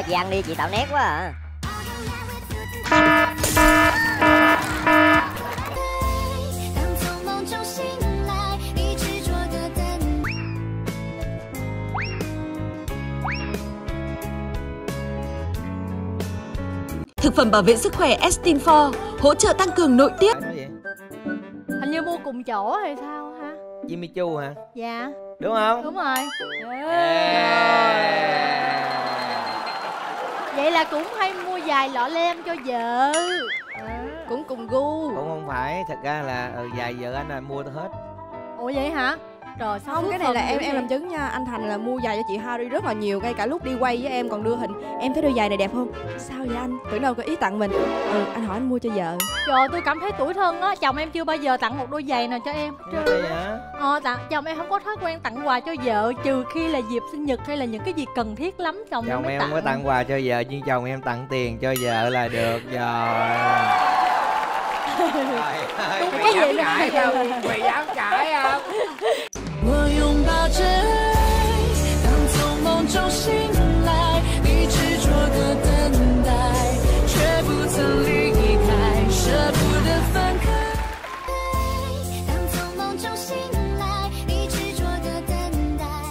rồi chị ăn đi chị tạo nét quá à Thực phẩm bảo vệ sức khỏe Estin 4 hỗ trợ tăng cường nội tiết. Hình như mua cùng chỗ hay sao ha? Jimmy Chu hả? Dạ. Đúng không? Đúng rồi. Yeah. Yeah vậy là cũng hay mua vài lọ lem cho vợ. Cũng cùng gu. Cũng không phải thật ra là ừ, vài giờ anh là mua hết. Ủa vậy hả trời sao không cái này là em em làm chứng nha. Anh thành là mua giày cho chị Harry rất là nhiều ngay cả lúc đi quay với em còn đưa hình. Em thấy đôi giày này đẹp không? Sao vậy anh? Tưởng đâu có ý tặng mình. Ừ anh hỏi anh mua cho vợ. Trời tôi cảm thấy tủi thân á. Chồng em chưa bao giờ tặng một đôi giày nào cho em hả? Ờ tặng chồng em không có thói quen tặng quà cho vợ trừ khi là dịp sinh nhật hay là những cái gì cần thiết lắm chồng, chồng mới em tặng không có tặng quà cho vợ nhưng chồng em tặng tiền cho vợ là được rồi. Cái gì nữa mày dám cãi không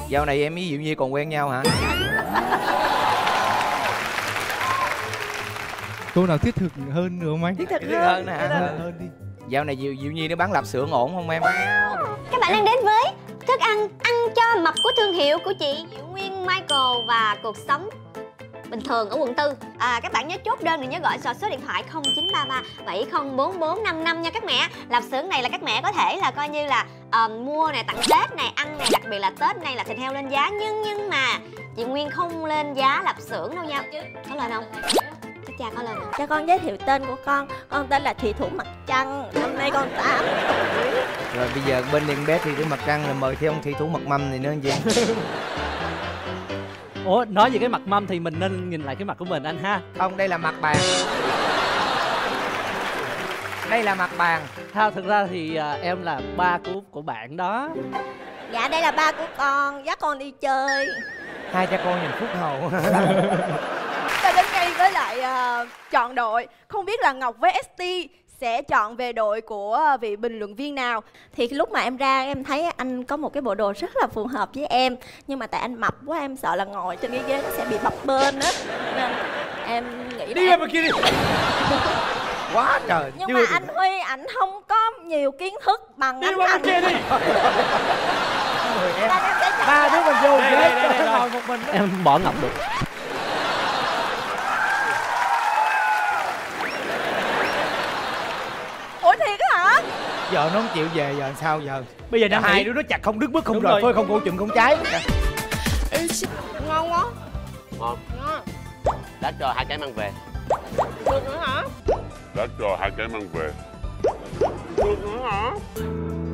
dạo này em với diệu nhi còn quen nhau hả? Câu nào thiết thực hơn được không anh? Thiết thực hơn nè. hơn, hơn đi. Dạo này diệu diệu nhi nó bán lạp xưởng ổn không em? Các bạn đang đến với thức ăn ăn cho mập của thương hiệu của chị Diệu Nguyên Michael và cuộc sống bình thường ở quận tư. À, các bạn nhớ chốt đơn đừng nhớ gọi vào số điện thoại 0933 704455 nha các mẹ. Lạp xưởng này là các mẹ có thể là coi như là ờ, mua này tặng tết này ăn này đặc biệt là tết này là thịt heo lên giá. Nhưng nhưng mà chị Nguyên không lên giá lạp xưởng đâu nha. Có lên không? Chắc cha có lên không? Cho con giới thiệu tên của con. Con tên là Thủy Thủ Mặt Trăng. Năm nay con 8 tuổi rồi bây giờ bên đèn bé thì cái mặt trăng là mời thêm ông thi thủ mặt mâm này nữa anh chị Ủa nói về cái mặt mâm thì mình nên nhìn lại cái mặt của mình anh ha. Không đây là mặt bàn đây là mặt bàn. Thao thực ra thì à, em là ba của của bạn đó. Dạ đây là ba của con. Dắt con đi chơi. Hai cha con nhìn phúc hậu. Ta đến ngay với lại ờ, chọn đội. Không biết là ngọc với st sẽ chọn về đội của vị bình luận viên nào. Thì lúc mà em ra em thấy anh có một cái bộ đồ rất là phù hợp với em. Nhưng mà tại anh mập quá em sợ là ngồi trên cái ghế nó sẽ bị bập bên á. Nên em nghĩ đi là bên kia đi quá trời Nhưng chưa mà anh Huy ảnh không có nhiều kiến thức bằng đi anh qua bên Thành. kia đi. Ba đứa mình vô Đây, ghế đây, đây, đây, ngồi một mình Em bỏ ngọc được. Ủa thiệt á hả? Giờ nó không chịu về giờ sao giờ? Bây giờ Nam hai đứa nó chặt không đứt bước không rời rồi. phơi không cổ chừng không cháy ngon quá. Ngon. Đã cho hai cái mang về đã cho hai cái mang về được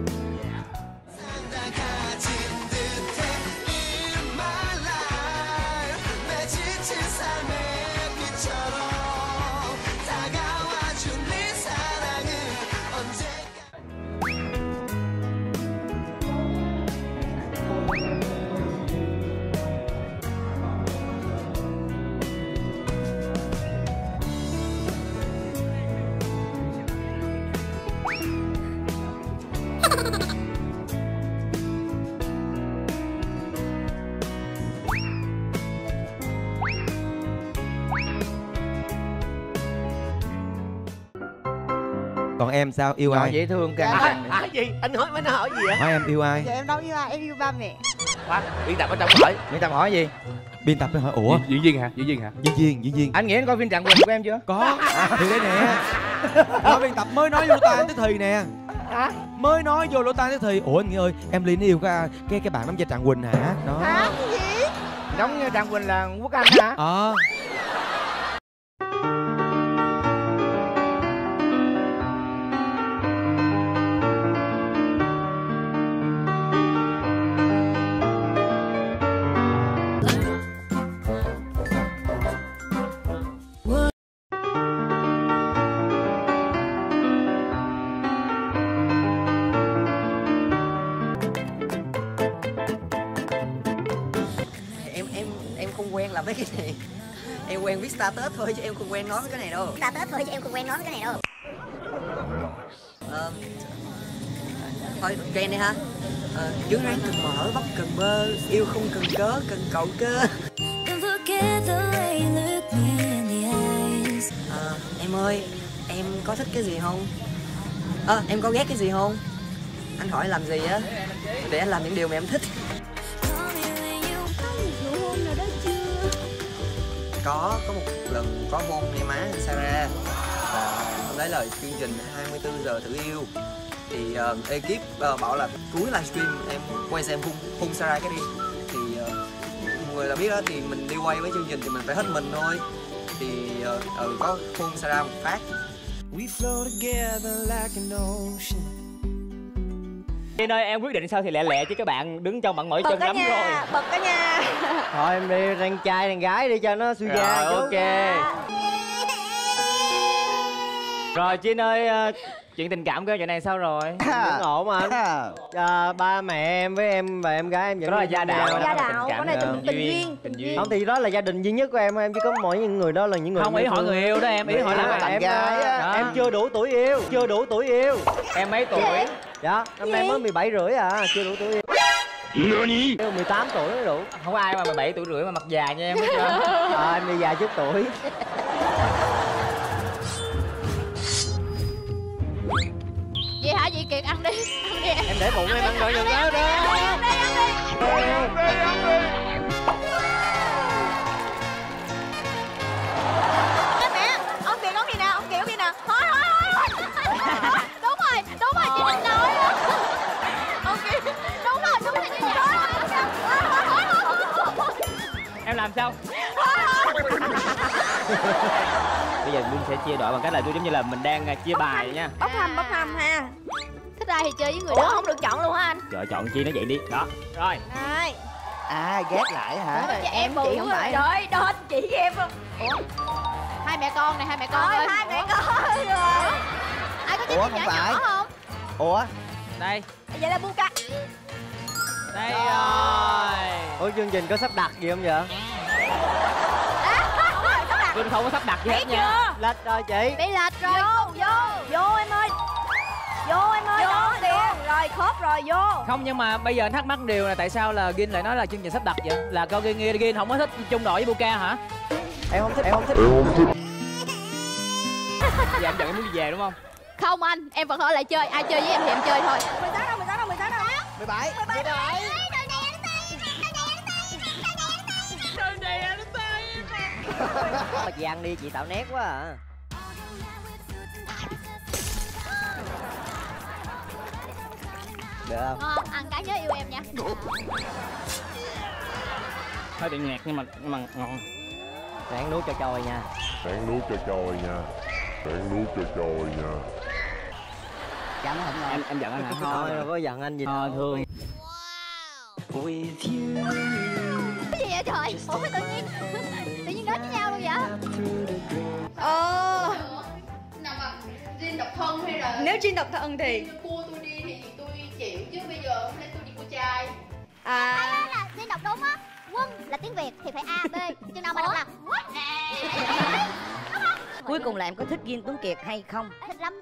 còn em sao? Yêu Nhỏ ai? dễ thương càng à, à gì? Anh hỏi anh hỏi gì vậy? Hỏi em yêu ai? Dạ em đâu yêu ai? Em yêu ba mẹ. Khoan, biên tập ở trong hỏi. Nguyễn Tập hỏi gì? Biên tập mới hỏi ủa? Diễn viên hả? Diễn viên hả? Diễn viên diễn viên. Anh nghĩ anh coi phim Trạng Quỳnh của em chưa? Có. Thì đây nè. Nói biên tập mới nói vô tai anh tới thì nè mới nói vô lỗ tai tới thì ủa anh nghĩ ơi em ly nó yêu cái cái cái bạn đóng vai trạng quỳnh hả? Đó. Đóng như Trạng Quỳnh là Quốc Anh hả? Ờ. em quen quen viết status thôi chứ em không quen nói cái này đâu. Status thôi chứ em không quen nói cái này đâu. Ờ, thôi quen đi ha. Ờ, dưới ráng cần mở bắp cần bơ yêu không cần cớ cần cậu cơ. Ờ, em ơi em có thích cái gì không? Ờ em có ghét cái gì không? Anh hỏi làm gì á? Để anh làm những điều mà em thích có có một lần có hôn em má anh Sarah và hôm đấy là chương trình 24 giờ thử yêu. Thì uh, ekip uh, bảo là cuối livestream em quay xem hung hung Sarah cái đi. Thì uh, người là biết đó thì mình đi quay với chương trình thì mình phải hết mình thôi. Thì uh, ừ, có hung Sarah một phát. We flow together like an ocean. Trên ơi em quyết định sao thì lẹ lẹ chứ các bạn đứng trong bạn mỏi bật chân lắm rồi. nhà bật cả nhà. Thôi em đi răng trai răng gái đi cho nó suy Rồi ra ok. Rồi Trinh ơi ờ, Chuyện tình cảm của em chuyện này sao rồi? Vẫn ổn mà. Anh à, Ba mẹ em với em và em gái em vẫn Đó là gia đạo, Gia đạo, cái này tình- tình duyên, tình duyên. Không thì đó là gia đình duy nhất của em Em chỉ có mỗi những người đó là những người Không, ý hỏi người yêu đó em, ý hỏi là À, bạn em, gái à. Em chưa đủ tuổi yêu Chưa đủ tuổi yêu. Em mấy tuổi? Dạ Năm nay mới 17 rưỡi à Chưa đủ tuổi. Yêu Nani? Yêu 18 tuổi mới đủ. Không ai mà 17 tuổi rưỡi mà mặt già nha em biết chưa? à, Em đi già trước tuổi. Vậy hả? Chị kiệt ăn đi. Ăn đi Em để bụng em ăn đợi đừng đó đó Ê Bây giờ Linh sẽ chia đội bằng cách là tôi giống như là mình đang à, chia bài nha. Bốc thăm bốc thăm ha. Thích ai thì chơi với người ủa đó không được chọn luôn hả anh? Trời chọn chi nó vậy đi. Đó Rồi. Rồi. À ghét lại hả? Em chị không phải. trời đó chị với em không ủa? Hai mẹ con này hai mẹ con ơi. hai mẹ con rồi ai có Ủa, trái không nhỏ phải. nhỏ không? Ủa? Đây. Vậy là buka Đây rồi. Ủa chương trình có sắp đặt gì không vậy? Linh không có sắp đặt gì hết nha. chưa? Lệch rồi chị. Bị lệch rồi. Vô vô. Vô em ơi. Vô em ơi Vô, đó kìa rồi khớp rồi vô. Không nhưng mà bây giờ anh thắc mắc điều là tại sao là Gin lại nói là chương trình sắp đặt vậy? Là coi Gin, Gin không có thích chung đội với Buka hả? Em không thích, em không thích. Giờ em giận em muốn đi về đúng không? không anh. Em vẫn ở lại chơi. Ai chơi với em thì em chơi thôi. 16 đâu 16 đâu 16 đâu 17 17 Mà chị ăn đi chị tạo nét quá à. Được không? ngon ăn cái nhớ yêu em nha. Hơi bị nhạt nhưng mà nhưng mà ngon. Ráng nuốt cho trôi nha. Ráng nuốt cho trôi nha. Ráng nuốt cho trôi nha. Chấm không ngon Em em giận anh hả? Thôi đâu có giận anh gì Thôi đâu. thương. Cái gì vậy trời? Ủa tự nhiên đến với nhau luôn vậy? Ờ. Nào mà riêng độc thân hay là nếu chuyên độc thân thì cua tôi đi thì tôi chịu chứ bây giờ hôm nay tôi đi cua trai à. Là nên đọc đúng á. Quân là tiếng việt thì phải a b chừng nào mà đọc là Cuối cùng là em có thích Gin Tuấn Kiệt hay không? thích lắm